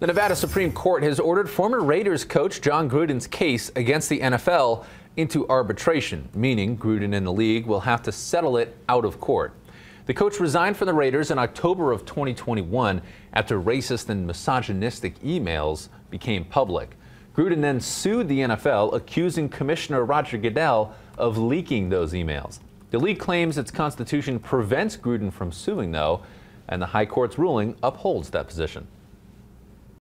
The Nevada Supreme Court has ordered former Raiders coach Jon Gruden's case against the NFL into arbitration, meaning Gruden and the league will have to settle it out of court. The coach resigned from the Raiders in October of 2021 after racist and misogynistic emails became public. Gruden then sued the NFL, accusing Commissioner Roger Goodell of leaking those emails. The league claims its constitution prevents Gruden from suing, though, and the High Court's ruling upholds that position.